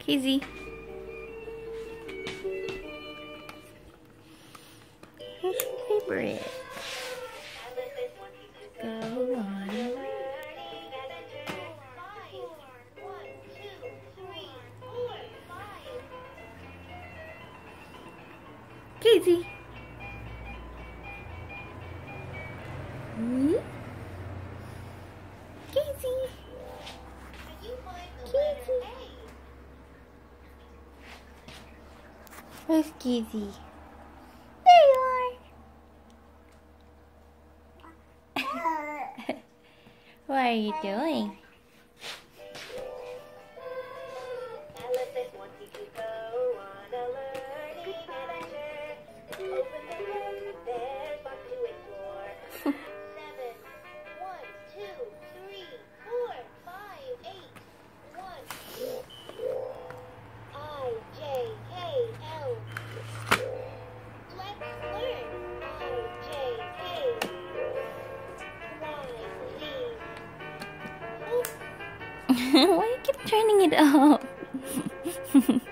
Kizzy. Who's your favorite? Go. Hmm? Casey. Casey. Where's Casey? There you are. what are you doing? Why you keep turning it up?